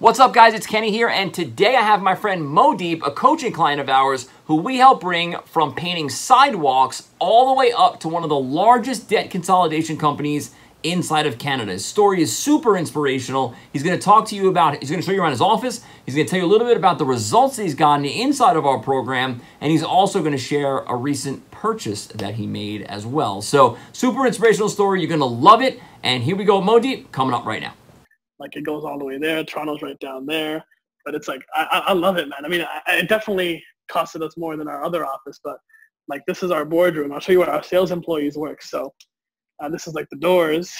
What's up, guys? It's Kenny here, and today I have my friend Modeep, a coaching client of ours, who we help bring from painting sidewalks all the way up to one of the largest debt consolidation companies inside of Canada. His story is super inspirational. He's going to talk to you about, he's going to show you around his office. He's going to tell you a little bit about the results that he's gotten inside of our program, and he's also going to share a recent purchase that he made as well. So, super inspirational story. You're going to love it. And here we go, Modeep, coming up right now. Like it goes all the way there. Toronto's right down there. But it's like, I, I love it, man. I mean, I, it definitely costed us more than our other office, but like this is our boardroom. I'll show you where our sales employees work. So uh, this is like the doors,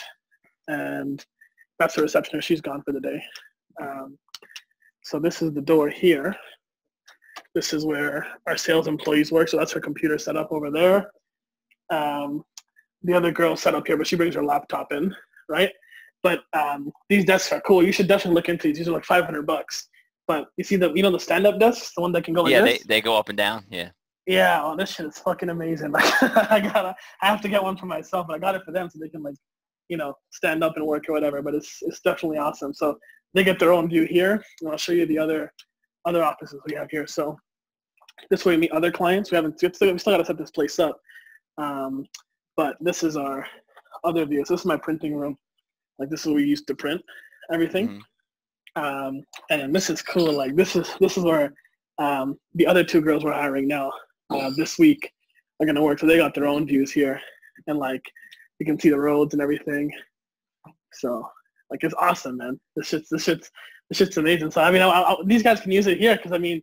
and that's the receptionist. She's gone for the day. Um, so this is the door here. This is where our sales employees work. So that's her computer set up over there. Um, the other girl set up here, but she brings her laptop in, right? But um, these desks are cool. You should definitely look into these. These are like 500 bucks. But you see the, you know, the stand-up desks, the one that can go like yeah, this? they, they go up and down. Yeah. Yeah, oh, this shit is fucking amazing. Like, I gotta, I have to get one for myself, but I got it for them so they can like, you know, stand up and work or whatever. But it's it's definitely awesome. So they get their own view here, and I'll show you the other other offices we have here. So this way we meet other clients. We haven't, we still, we still got to set this place up. Um, but this is our other view. So this is my printing room. Like this is where we used to print everything. Mm-hmm. Um, and this is cool. Like this is this is where um, the other two girls we're hiring now uh, this week are gonna work. So they got their own views here, and like you can see the roads and everything. So like it's awesome, man. This shit's this shit's this shit's amazing. So I mean, I, I, these guys can use it here because I mean,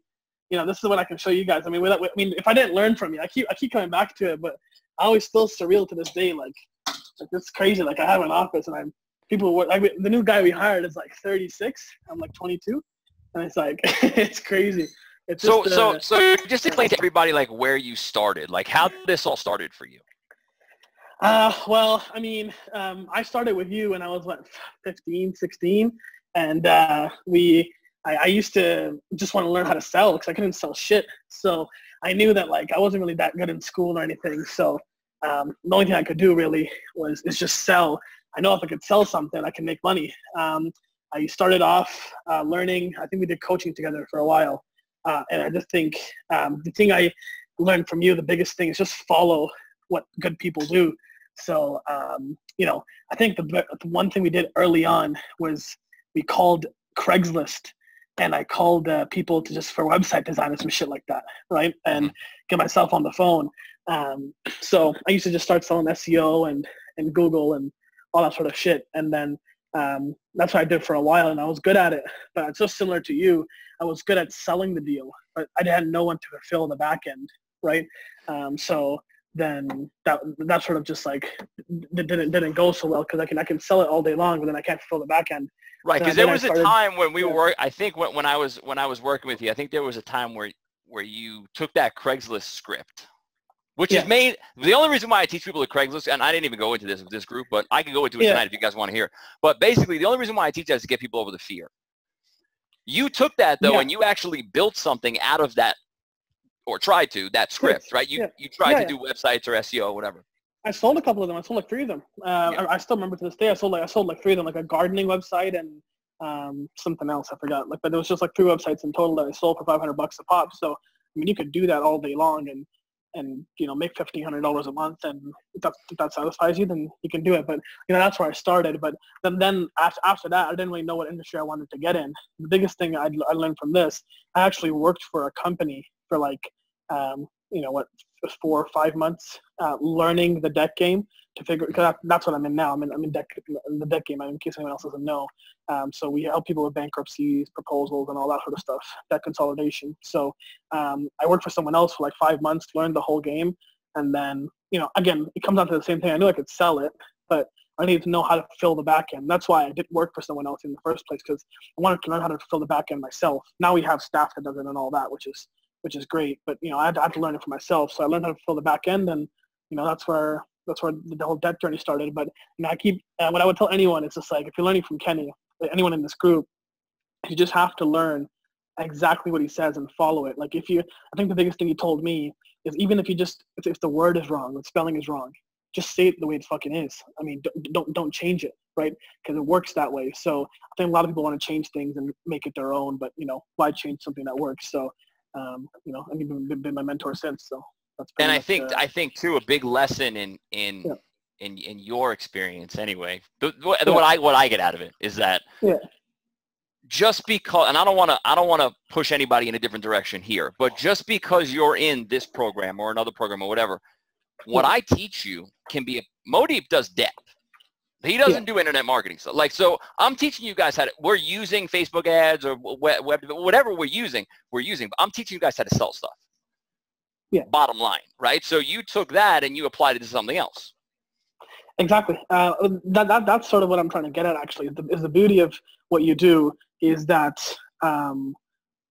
you know, this is what I can show you guys. I mean, without, I mean, if I didn't learn from you, I keep I keep coming back to it, but I always feel surreal to this day. Like, like it's crazy. Like I have an office and I'm people work. Like the new guy we hired is like 36. I'm like 22, and it's like it's crazy. It's so just, so uh, so just explain to everybody like where you started, like how this all started for you. Uh, well, I mean, um, I started with you when I was what 15, 16, and uh, we. I, I used to just want to learn how to sell because I couldn't sell shit. So I knew that like I wasn't really that good in school or anything. So um, the only thing I could do really was is just sell. I know if I could sell something, I can make money. Um, I started off uh, learning. I think we did coaching together for a while, uh, and I just think um, the thing I learned from you, the biggest thing is just follow what good people do. So um, you know, I think the, the one thing we did early on was we called Craigslist and I called uh, people to just for website design and some shit like that, right? And get myself on the phone. Um, so I used to just start selling SEO and and Google and all that sort of shit, and then um, that's what I did for a while, and I was good at it. But it's just similar to you. I was good at selling the deal, but I had no one to fulfill the back end, right? Um, so then that that sort of just like didn't didn't go so well because I can I can sell it all day long, but then I can't fulfill the back end. Right, because there was started, a time when we yeah. were. I think when, when I was when I was working with you, I think there was a time where where you took that Craigslist script, which yeah. is made. The only reason why I teach people the Craigslist, and I didn't even go into this with this group, but I can go into it yeah. tonight if you guys want to hear. But basically, the only reason why I teach that is to get people over the fear. You took that though, and you actually built something out of that, or tried to that script, right? You you tried to do websites or SEO or whatever. I sold a couple of them. I sold like three of them. Yeah. I, I, still remember to this day. I sold like I sold like three of them, like a gardening website and um, something else. I forgot. Like, but there was just like three websites in total that I sold for 500 bucks a pop. So I mean, you could do that all day long and and you know make fifteen hundred dollars a month, and if that if that satisfies you, then you can do it. But you know that's where I started. But then then after that, I didn't really know what industry I wanted to get in. The biggest thing I, I learned from this, I actually worked for a company for like um, you know what four or five months uh, learning the deck game to figure because that's what I'm in now. I'm in I'm in deck in the deck game. In case anyone else doesn't know, um, so we help people with bankruptcies, proposals, and all that sort of stuff, debt consolidation. So um, I worked for someone else for like five months, learned the whole game, and then you know again it comes down to the same thing. I knew I could sell it, but I needed to know how to fill the back end. That's why I didn't work for someone else in the first place because I wanted to learn how to fill the back end myself. Now we have staff that does it and all that, which is which is great. But you know, I had, to, I had to learn it for myself. So I learned how to fill the back end, and you know, that's where that's where the whole debt journey started. But you know, I keep what I would tell anyone is just like if you're learning from Kenny, anyone in this group, you just have to learn exactly what he says and follow it. Like if you, I think the biggest thing he told me is even if you just if, if the word is wrong, the spelling is wrong, just say it the way it fucking is. I mean, don't don't, don't change it, right? Because it works that way. So I think a lot of people want to change things and make it their own, but you know, why change something that works? So, um, you know, and you've been, been my mentor since. So that's. And I think uh, I think too a big lesson in in. Yeah. In, in your experience anyway the, the, yeah. what i what i get out of it is that yeah just because and i don't want to i don't want to push anybody in a different direction here but just because you're in this program or another program or whatever what i teach you can be a does depth he doesn't yeah. do internet marketing so like so i'm teaching you guys how to we're using facebook ads or web, web whatever we're using we're using but i'm teaching you guys how to sell stuff. Yeah. Bottom line right? So you took that and you applied it to something else. Exactly. Uh, that, that that's sort of what i'm trying to get at actually. Is the, is the beauty of what you do is that um,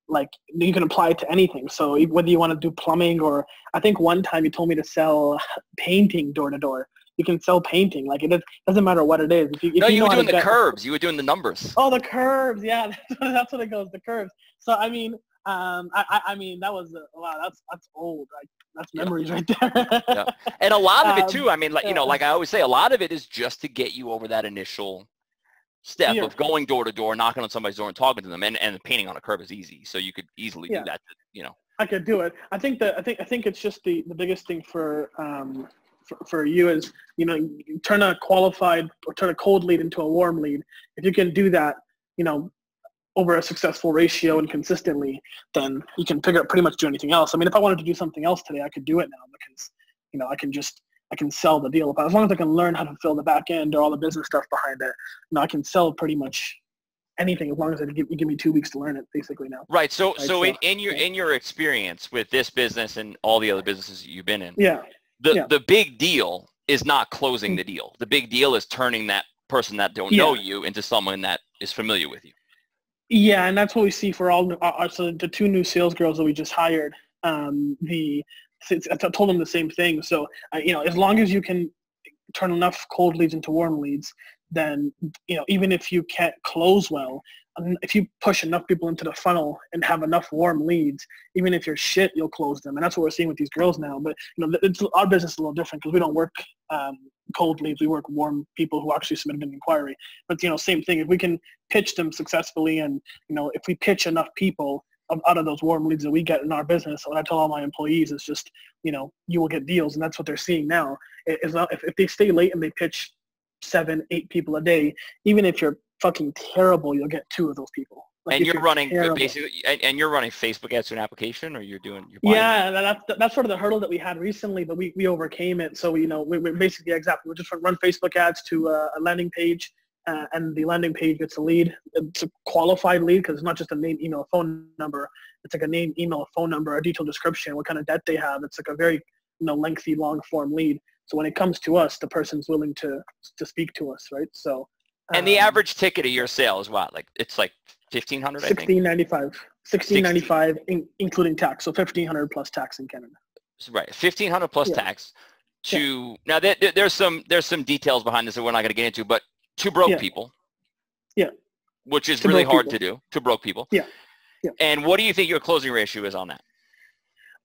like you can apply it to anything. So whether you want to do plumbing or I think one time you told me to sell painting door to door. You can sell painting. Like it doesn't matter what it is. If you, if no, you, you were doing the curves. You were doing the numbers. Oh, the curves. Yeah, that's what it goes. The curves. So I mean, um, I, I mean that was a, wow. That's that's old. Like that's memories yeah. right there. yeah. And a lot of it um, too. I mean, like you know, like I always say, a lot of it is just to get you over that initial step yeah. of going door to door, knocking on somebody's door and talking to them, and, and painting on a curb is easy. So you could easily yeah. do that. You know. I could do it. I think that I think I think it's just the, the biggest thing for um for, for you is you know you turn a qualified or turn a cold lead into a warm lead. If you can do that, you know, over a successful ratio and consistently, then you can figure out pretty much do anything else. I mean, if I wanted to do something else today, I could do it now because you know I can just I can sell the deal. But as long as I can learn how to fill the back end or all the business stuff behind it, you know, I can sell pretty much anything as long as I give, you give me two weeks to learn it basically now. Right. So, right? so, in, in your, in your experience with this business and all the other businesses you've been in, yeah. The, yeah. the big deal is not closing mm. the deal. The big deal is turning that person that don't yeah. know you into someone that is familiar with you. Yeah. And that's what we see for all, uh, uh so the two new sales girls that we just hired, um, the, I told them the same thing. So, uh, you know, as long as you can turn enough cold leads into warm leads, then, you know, even if you can't close well, if you push enough people into the funnel and have enough warm leads, even if you're shit, you'll close them. And that's what we're seeing with these girls now. But, you know, it's, our business is a little different because we don't work um, cold leads. We work warm people who actually submitted an inquiry. But, you know, same thing. If we can pitch them successfully and, you know, if we pitch enough people, out of those warm leads that we get in our business, what I tell all my employees is just, you know, you will get deals, and that's what they're seeing now. Is if, if they stay late and they pitch seven, eight people a day, even if you're fucking terrible, you'll get two of those people. Like and you're, you're running terrible. basically, and, and, you're running Facebook ads to an application, or you're doing. You're yeah, that's that's sort of the hurdle that we had recently, but we, we overcame it. So you know, we, we basically exactly we just run Facebook ads to a, a landing page uh, and the landing page gets a lead. It's a qualified lead because it's not just a name, email, phone number. It's like a name, email, phone number, a detailed description, what kind of debt they have. It's like a very you know lengthy, long form lead. So when it comes to us, the person's willing to to speak to us, right? So. And the um, average ticket of your sale is what? Like it's like fifteen hundred. Sixteen ninety five. Sixteen ninety five, including tax. So fifteen hundred plus tax in Canada. Right, fifteen hundred plus yeah. tax. To yeah. now, there, there's some there's some details behind this that we're not going to get into, but to broke yeah. people. Yeah. Which is to really hard people. to do to broke people. Yeah. Yeah. And what do you think your closing ratio is on that?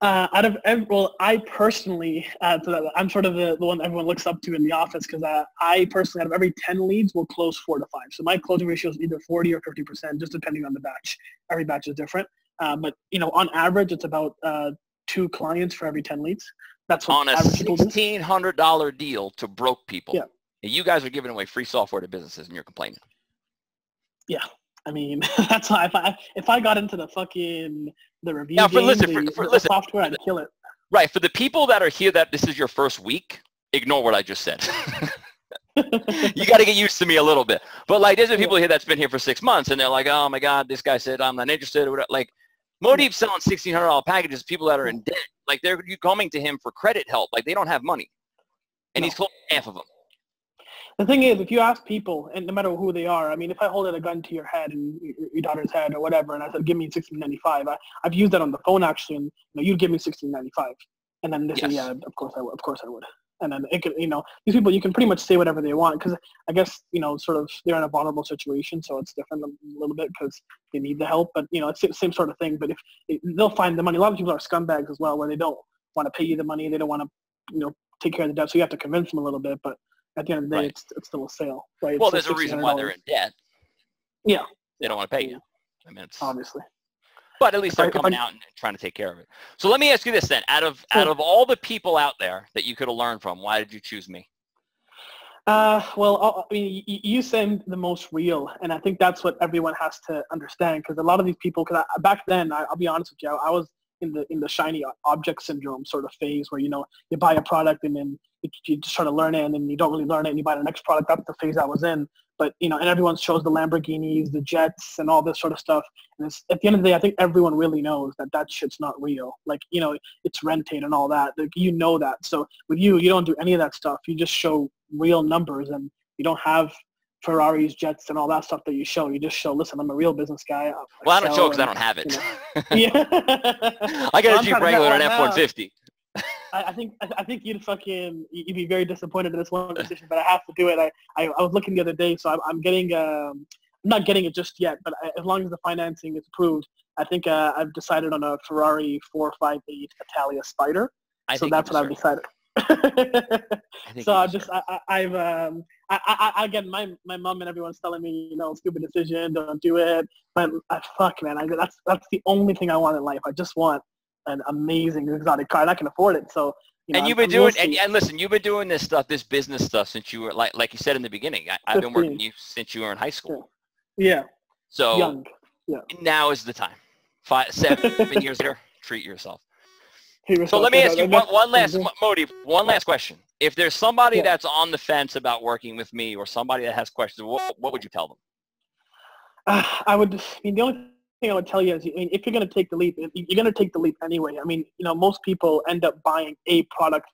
Uh, out of every, well, I personally, uh, I'm sort of the, the one everyone looks up to in the office because uh, I personally, out of every 10 leads, will close four to five. So my closing ratio is either 40 or 50 percent, just depending on the batch. Every batch is different, uh, but you know, on average, it's about uh, two clients for every 10 leads. That's on a sixteen hundred dollar deal to broke people. Yeah. You guys are giving away free software to businesses and you're complaining. Yeah. I mean, that's why if I if I got into the fucking the review now, for, game, listen, the, for, for, listen, software, I'd kill it. Right. For the people that are here that this is your first week, ignore what I just said. you got to get used to me a little bit. But like, there's been people here that's been here for six months, and they're like, "Oh my God, this guy said I'm not interested." Or whatever. Like, Modeep selling sixteen hundred dollar packages. People that are in debt, like they're coming to him for credit help. Like they don't have money, and no. he's closing half of them. The thing is, if you ask people, and no matter who they are, I mean, if I hold a gun to your head and your daughter's head or whatever, and I said, "Give me sixteen ninety five, I, I've used that on the phone actually, and you know, you'd give me sixteen ninety five, and then they yes. say, "Yeah, of course I would, of course I would." And then it could, you know, these people you can pretty much say whatever they want because I guess you know, sort of they're in a vulnerable situation, so it's different a little bit because they need the help. But you know, it's the same sort of thing. But if it, they'll find the money, a lot of people are scumbags as well, where they don't want to pay you the money, they don't want to, you know, take care of the debt, so you have to convince them a little bit. But at the end of the day, Right. it's it's still a sale, right? Well, It's there's a reason why they're in debt. Yeah. They don't want to pay Yeah. you. I mean, it's, Obviously. but at least they're coming out and trying to take care of it. So let me ask you this then: out of out of all the people out there that you could have learned from, why did you choose me? Uh, well, I mean, you, seem the most real, and I think that's what everyone has to understand. Because a lot of these people, because back then, I, I'll be honest with you, I was in the in the shiny object syndrome sort of phase, where you know you buy a product and then you, you just try to learn it, and then you don't really learn it, and you buy the next product. That's the phase I was in. But you know, and everyone shows the Lamborghinis, the jets, and all this sort of stuff. And at the end of the day, I think everyone really knows that that shit's not real. Like you know, it's rented and all that. Like, you know that. So with you, you don't do any of that stuff. You just show real numbers and you don't have Ferraris, jets, and all that stuff that you show. You just show, listen, I'm a real business guy. I Well, I don't show because I don't have it. you know. yeah. I got Well, a Jeep Wrangler and an. F-150. I, I think I, I think you'd fucking you'd be very disappointed in this one decision, but I have to do it. I, I, I was looking the other day, so I'm, I'm getting um I'm not getting it just yet, but I, as long as the financing is approved, I think uh, I've decided on a Ferrari 458 Italia Spider. I so think that's what I've it. I so I just I, I, I've um I, I, I again my my mom and everyone's telling me you know stupid decision don't do it. But I, fuck man I, that's that's the only thing I want in life. I just want an amazing exotic car and I can afford it. So you know, and you've I'm- been doing and, and listen you've been doing this stuff this business stuff since you were like like you said in the beginning. I, i've been working you since you were in high school. Yeah. So young. Now is the time. Five seven years later treat yourself so let me ask you one, one last Modi, one last question if there's somebody Yeah. that's on the fence about working with me or somebody that has questions what, what would you tell them Uh, I would. I mean, the only thing I would tell you is, I mean, if you're going to take the leap, you're going to take the leap anyway. I mean, you know, most people end up buying a product,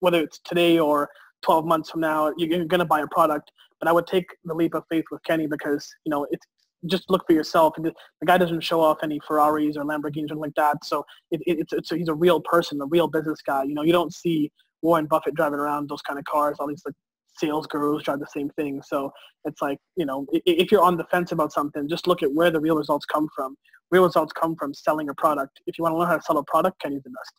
whether it's today or 12 months from now. You're going to buy a product, but I would take the leap of faith with Kenny because you know it's just look for yourself. The guy doesn't show off any Ferraris or Lamborghinis or like that. So it, it, it's, it's he's a real person, a real business guy. You know, you don't see Warren Buffett driving around those kind of cars. All these like sales gurus drive the same thing. So it's like, you know, if you're on the fence about something, just look at where the real results come from. Real results come from selling a product. If you want to learn how to sell a product, Kenny's the best.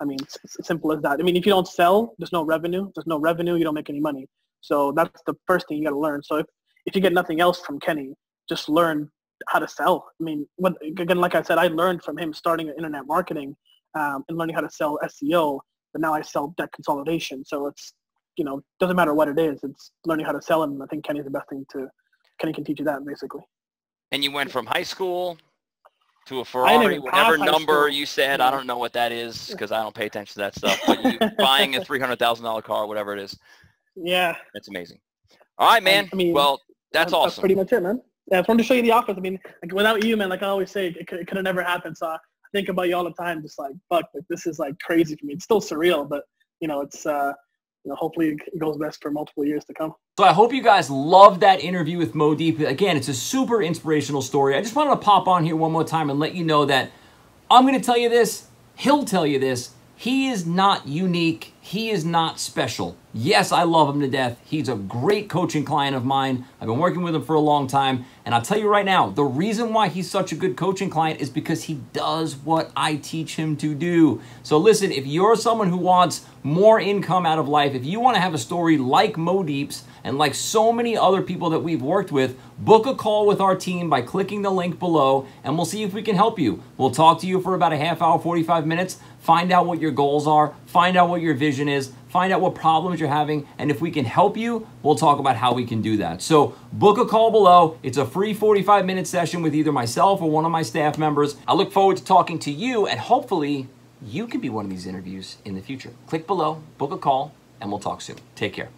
I mean, it's, it's simple as that. I mean, if you don't sell, there's no revenue. There's no revenue, you don't make any money. So that's the first thing you got to learn. So if, if you get nothing else from Kenny, just learn how to sell. I mean, when, again, like I said, I learned from him starting internet marketing um, and learning how to sell SEO, but now I sell debt consolidation. So it's, you know, doesn't matter what it is. It's learning how to sell, and I think Kenny's the best thing to. Kenny can teach you that basically. and you went from high school to a Ferrari, whatever number you said. I don't know what that is because I don't pay attention to that stuff. But you buying a three hundred thousand dollar car, whatever it is, Yeah, that's amazing. All right, man. I mean, well, that's That's awesome. pretty much it, man. Yeah, I just wanted to show you the office. I mean, like without you, man, like I always say, it could, it could have never happened. So I think about you all the time, just like, fuck, like this is like crazy for me. It's still surreal, but you know, it's, uh, you know, hopefully it goes best for multiple years to come. So I hope you guys loved that interview with Mo Deep. Again, it's a super inspirational story. I just wanted to pop on here one more time and let you know that I'm going to tell you this. He'll tell you this. He is not unique. He is not special. Yes, I love him to death. He's a great coaching client of mine. I've been working with him for a long time. And I'll tell you right now, the reason why he's such a good coaching client is because he does what I teach him to do. So listen, if you're someone who wants more income out of life, if you want to have a story like Mo Deep's and like so many other people that we've worked with, book a call with our team by clicking the link below and we'll see if we can help you. We'll talk to you for about a half hour, 45 minutes, find out what your goals are, find out what your vision is, find out what problems you're having, and if we can help you, we'll talk about how we can do that. So book a call below. It's a free 45 minute session with either myself or one of my staff members. I look forward to talking to you and hopefully you can be one of these interviews in the future. Click below, book a call, and we'll talk soon. Take care.